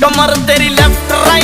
ਕਮਰ ਤੇਰੀ ਲੈਫਟ